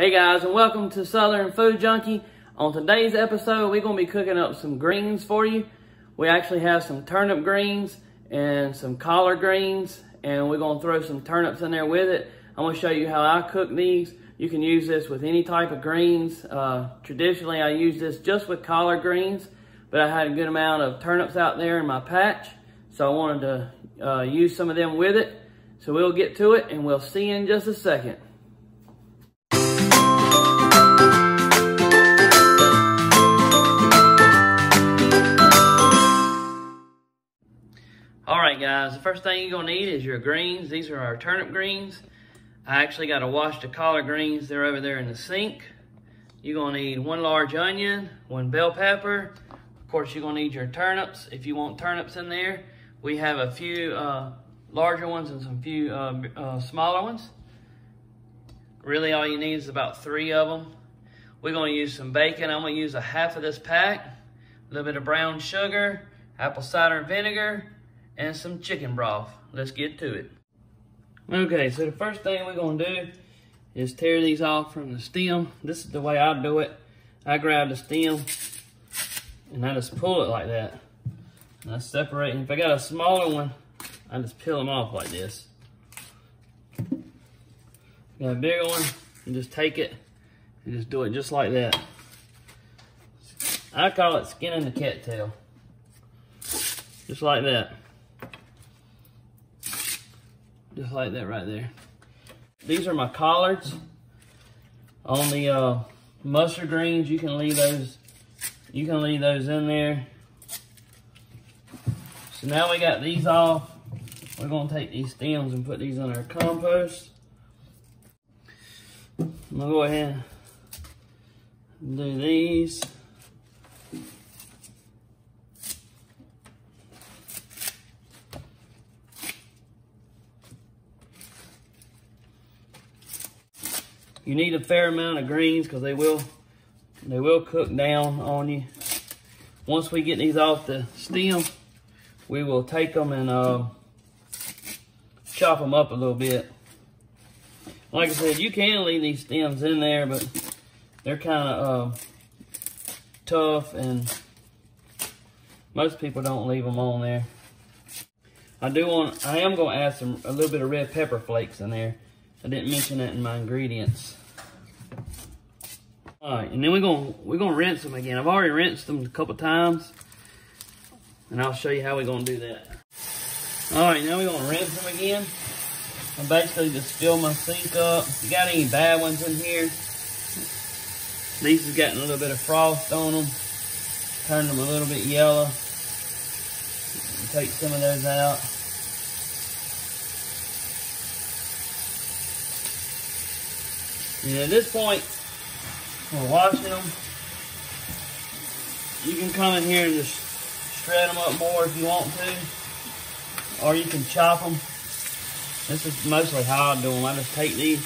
Hey guys, and welcome to Southern Food Junkie. On today's episode, we're gonna be cooking up some greens for you. We actually have some turnip greens and some collard greens, and we're gonna throw some turnips in there with it. I'm gonna show you how I cook these. You can use this with any type of greens. Uh, traditionally, I use this just with collard greens, but I had a good amount of turnips out there in my patch, so I wanted to uh, use some of them with it. So we'll get to it, and we'll see in just a second. Guys, the first thing you're gonna need is your greens. These are our turnip greens. I actually gotta wash the collard greens. They're over there in the sink. You're gonna need one large onion, one bell pepper. Of course, you're gonna need your turnips if you want turnips in there. We have a few uh, larger ones and some few uh, uh, smaller ones. Really, all you need is about three of them. We're gonna use some bacon. I'm gonna use a half of this pack, a little bit of brown sugar, apple cider vinegar, and some chicken broth. Let's get to it. Okay, so the first thing we're gonna do is tear these off from the stem. This is the way I do it. I grab the stem and I just pull it like that. And I separate, and if I got a smaller one, I just peel them off like this. Got a bigger one, and just take it and just do it just like that. I call it skinning the cattail. Just like that. Just like that right there. These are my collards. On the uh, mustard greens, you can leave those, you can leave those in there. So now we got these off. We're gonna take these stems and put these in our compost. I'm gonna go ahead and do these. You need a fair amount of greens because they will they will cook down on you. Once we get these off the stem, we will take them and uh, chop them up a little bit. Like I said, you can leave these stems in there, but they're kind of uh, tough and most people don't leave them on there. I do want, I am going to add some, a little bit of red pepper flakes in there. I didn't mention that in my ingredients. All right, and then we're gonna we're gonna rinse them again. I've already rinsed them a couple times, and I'll show you how we're gonna do that. All right, now we're gonna rinse them again. I basically just fill my sink up. If you got any bad ones in here, these have gotten a little bit of frost on them. Turn them a little bit yellow. Take some of those out. And at this point, we're washing them. You can come in here and just shred them up more if you want to. Or you can chop them. This is mostly how I do them. I just take these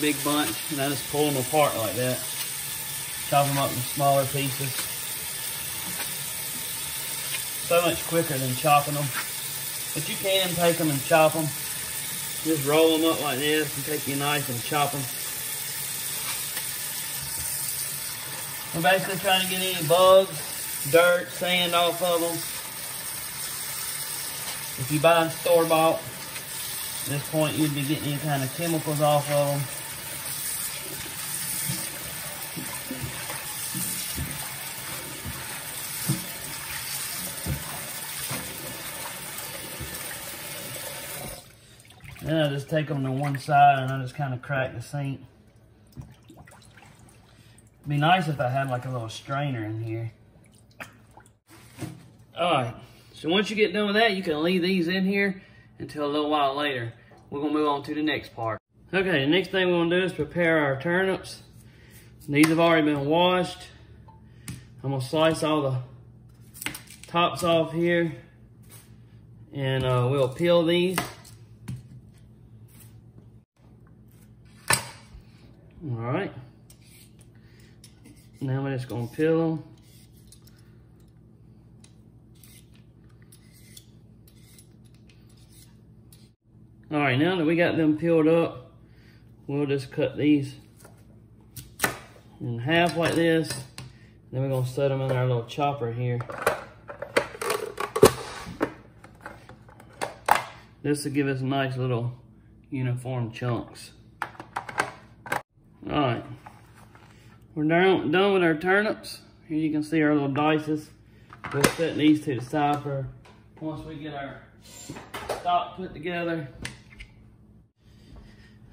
big bunch and I just pull them apart like that. Chop them up in smaller pieces. So much quicker than chopping them. But you can take them and chop them. Just roll them up like this and take your knife and chop them. We're basically trying to get any bugs, dirt, sand off of them. If you buy them store-bought, at this point you'd be getting any kind of chemicals off of them. Then I just take them to one side and I just kind of crack the sink. Be nice if I had like a little strainer in here. All right, so once you get done with that, you can leave these in here until a little while later. We're gonna move on to the next part. Okay, the next thing we're gonna do is prepare our turnips. These have already been washed. I'm gonna slice all the tops off here and uh, we'll peel these. All right. Now we're just gonna peel. All right, now that we got them peeled up, we'll just cut these in half like this. Then we're gonna set them in our little chopper here. This will give us nice little uniform chunks. All right, we're done, done with our turnips. Here you can see our little dices. We're setting these to the side for once we get our stock put together.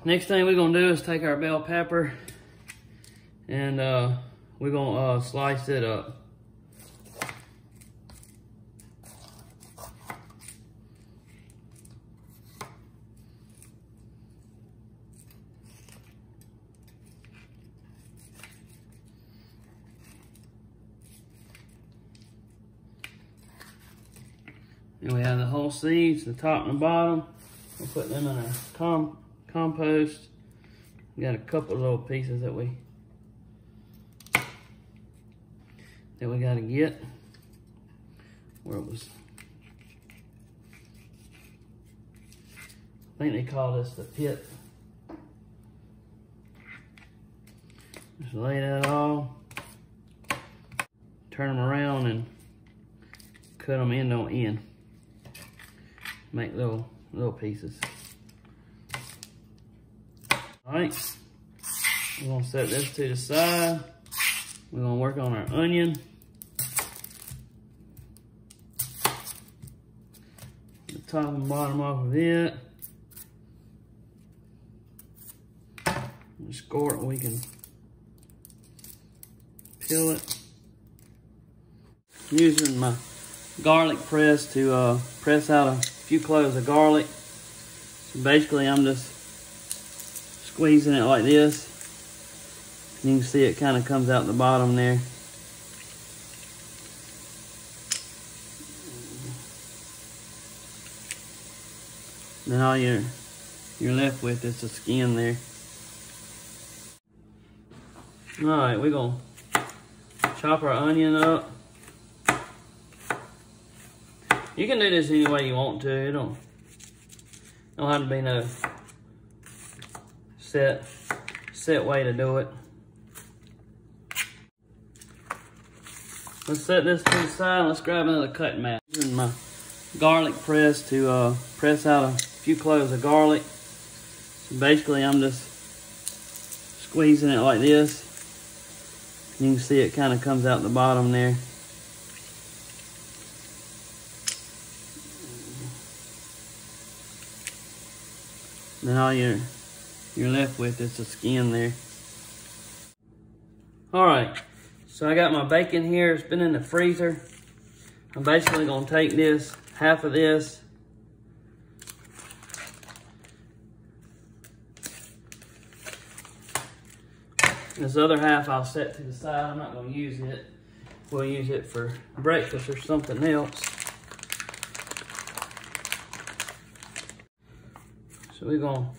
Next thing we're gonna do is take our bell pepper and uh, we're gonna uh, slice it up. And we have the whole seeds, the top and the bottom. We'll put them in our com compost. We got a couple little pieces that we that we got to get where it was. I think they call this the pit. Just lay that all, turn them around and cut them end on end make little little pieces. All right, we're gonna set this to the side. We're gonna work on our onion. The top and bottom off of it. Score it, we can peel it. using my garlic press to uh, press out a few cloves of garlic. So basically, I'm just squeezing it like this. You can see it kind of comes out the bottom there. Then all you're, you're left with is the skin there. All right, we're gonna chop our onion up. You can do this any way you want to. It don't, don't have to be no set, set way to do it. Let's set this to the side. Let's grab another cutting mat. Using my garlic press to uh, press out a few cloves of garlic. So basically, I'm just squeezing it like this. You can see it kind of comes out the bottom there. Then all you're, you're left with is the skin there. All right, so I got my bacon here. It's been in the freezer. I'm basically gonna take this, half of this, This other half I'll set to the side. I'm not going to use it. We'll use it for breakfast or something else. So we're going to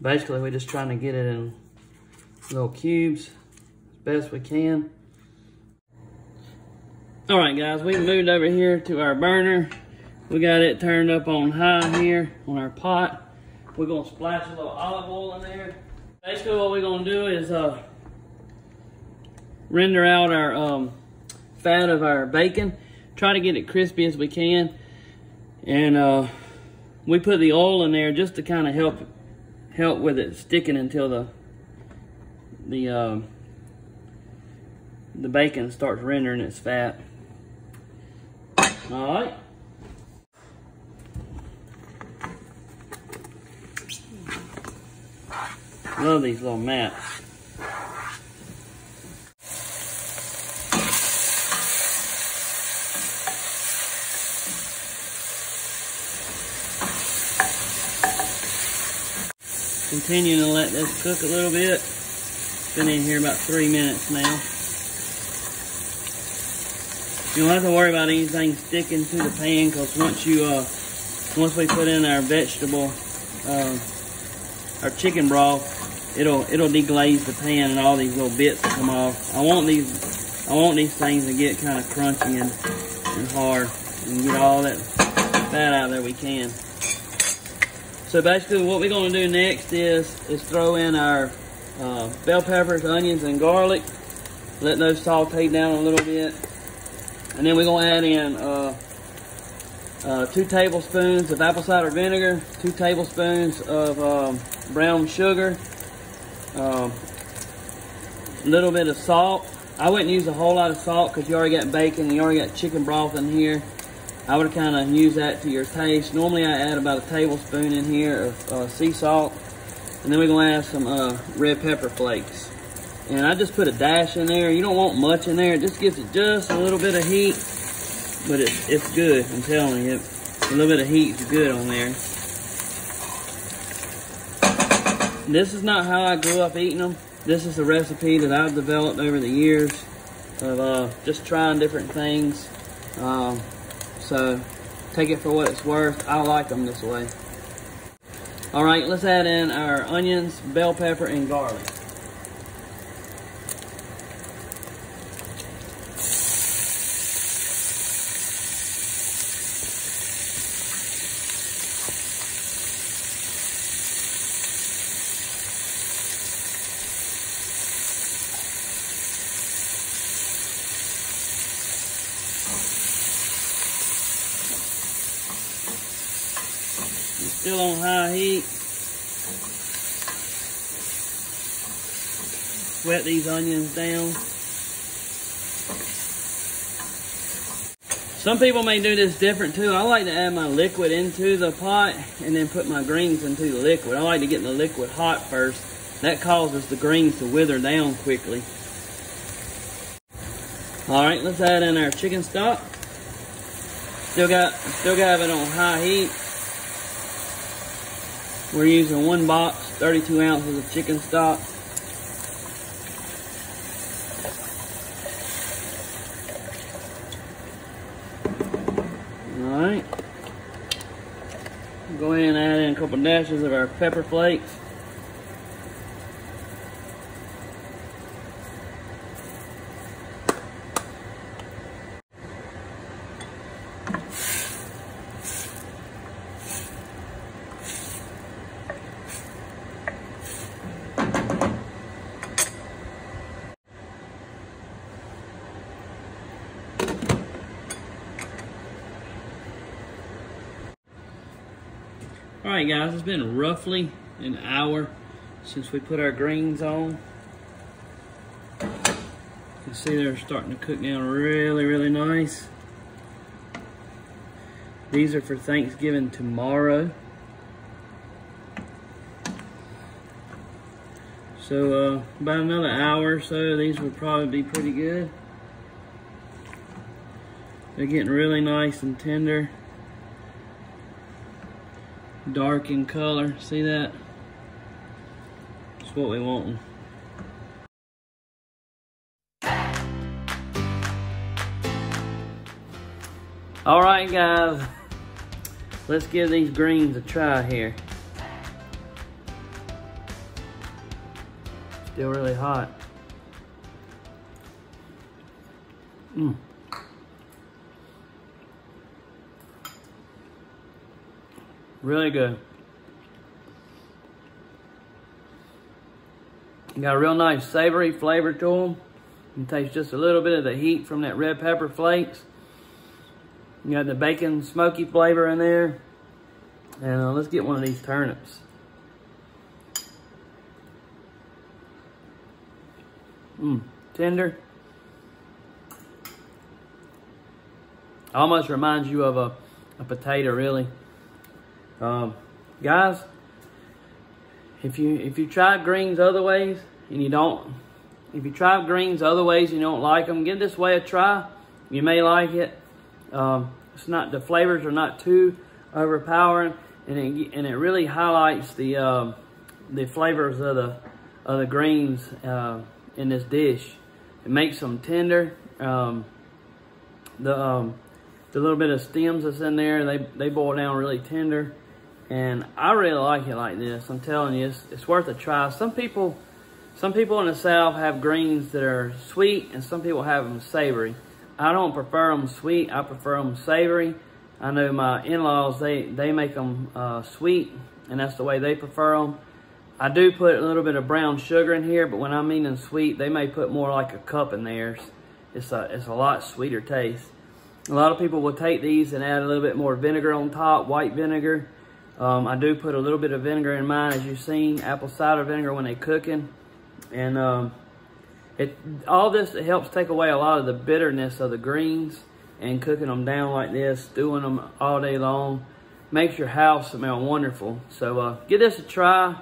Basically, we're just trying to get it in little cubes as best we can. All right, guys, we moved over here to our burner. We got it turned up on high here on our pot. We're gonna splash a little olive oil in there. Basically, what we're gonna do is uh, render out our um, fat of our bacon try to get it crispy as we can. And uh, we put the oil in there just to kind of help help with it sticking until the the uh, the bacon starts rendering its fat. All right. Love these little mats. Continuing to let this cook a little bit. It's Been in here about three minutes now. You don't have to worry about anything sticking to the pan because once you, uh, once we put in our vegetable, uh, our chicken broth, it'll it'll deglaze the pan and all these little bits will come off. I want these I want these things to get kind of crunchy and, and hard and get all that fat out there we can. So basically what we're gonna do next is, is throw in our uh, bell peppers, onions, and garlic. Let those saute down a little bit. And then we're gonna add in uh, uh, two tablespoons of apple cider vinegar, two tablespoons of um, brown sugar, a um, little bit of salt. I wouldn't use a whole lot of salt because you already got bacon, and you already got chicken broth in here. I would kind of use that to your taste. Normally I add about a tablespoon in here of uh, sea salt. And then we're gonna add some uh, red pepper flakes. And I just put a dash in there. You don't want much in there. It just gives it just a little bit of heat. But it's, it's good, I'm telling you. A little bit of heat is good on there. This is not how I grew up eating them. This is a recipe that I've developed over the years of uh, just trying different things. Um, so take it for what it's worth. I like them this way. All right, let's add in our onions, bell pepper, and garlic. Still on high heat. Wet these onions down. Some people may do this different too. I like to add my liquid into the pot and then put my greens into the liquid. I like to get the liquid hot first. That causes the greens to wither down quickly. All right, let's add in our chicken stock. Still got, still got it on high heat. We're using one box, 32 ounces of chicken stock. Alright. Go ahead and add in a couple dashes of our pepper flakes. All right, guys, it's been roughly an hour since we put our greens on. You can see they're starting to cook down really, really nice. These are for Thanksgiving tomorrow. So uh, about another hour or so, these will probably be pretty good. They're getting really nice and tender dark in color. See that? That's what we want. All right, guys. Let's give these greens a try here. Still really hot. Mmm. Really good. Got a real nice savory flavor to them. You taste just a little bit of the heat from that red pepper flakes. You got the bacon smoky flavor in there. And uh, let's get one of these turnips. Mmm, tender. Almost reminds you of a, a potato, really. Um, guys, if you if you try greens other ways and you don't, if you try greens other ways and you don't like them, give this way a try. You may like it. Um, it's not the flavors are not too overpowering, and it and it really highlights the uh, the flavors of the of the greens uh, in this dish. It makes them tender. Um, the um, the little bit of stems that's in there, they they boil down really tender. And I really like it like this. I'm telling you, it's, it's worth a try. Some people, some people in the South have greens that are sweet and some people have them savory. I don't prefer them sweet. I prefer them savory. I know my in-laws, they, they make them uh, sweet and that's the way they prefer them. I do put a little bit of brown sugar in here, but when I'm in sweet, they may put more like a cup in theirs. It's a, it's a lot sweeter taste. A lot of people will take these and add a little bit more vinegar on top, white vinegar. Um, I do put a little bit of vinegar in mine, as you've seen, apple cider vinegar when they're cooking. And um, it all this helps take away a lot of the bitterness of the greens and cooking them down like this, stewing them all day long. Makes your house smell wonderful. So uh, give this a try.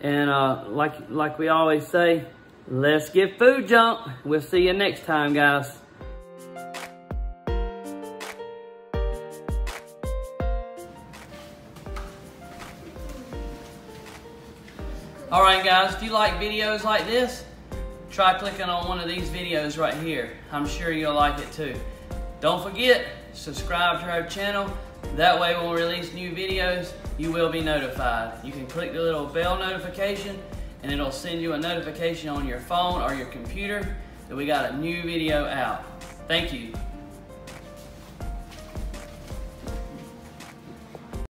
And uh, like, like we always say, let's get food junk. We'll see you next time, guys. All right, guys, if you like videos like this, try clicking on one of these videos right here. I'm sure you'll like it too. Don't forget, subscribe to our channel. That way when we release new videos, you will be notified. You can click the little bell notification and it'll send you a notification on your phone or your computer that we got a new video out. Thank you.